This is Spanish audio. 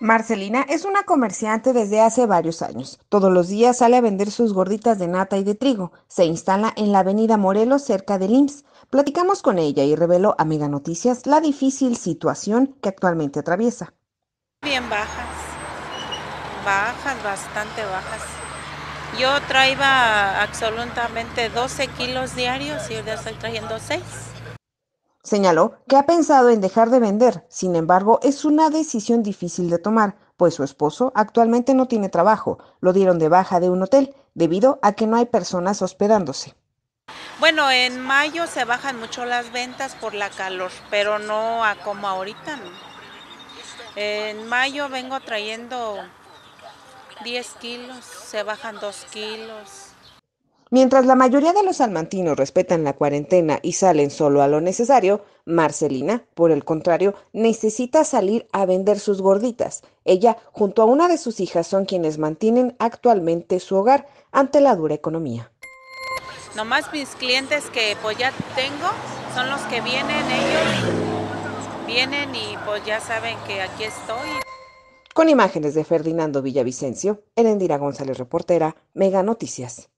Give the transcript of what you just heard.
Marcelina es una comerciante desde hace varios años. Todos los días sale a vender sus gorditas de nata y de trigo. Se instala en la avenida Morelos cerca del IMSS. Platicamos con ella y reveló a Mega Noticias la difícil situación que actualmente atraviesa. Bien bajas, bajas, bastante bajas. Yo traía absolutamente 12 kilos diarios y ahora estoy trayendo 6. Señaló que ha pensado en dejar de vender, sin embargo, es una decisión difícil de tomar, pues su esposo actualmente no tiene trabajo, lo dieron de baja de un hotel debido a que no hay personas hospedándose. Bueno, en mayo se bajan mucho las ventas por la calor, pero no a como ahorita. En mayo vengo trayendo 10 kilos, se bajan 2 kilos. Mientras la mayoría de los salmantinos respetan la cuarentena y salen solo a lo necesario, Marcelina, por el contrario, necesita salir a vender sus gorditas. Ella, junto a una de sus hijas, son quienes mantienen actualmente su hogar ante la dura economía. Nomás mis clientes que pues ya tengo son los que vienen ellos, vienen y pues ya saben que aquí estoy. Con imágenes de Ferdinando Villavicencio, Erendira González, reportera, Mega Noticias.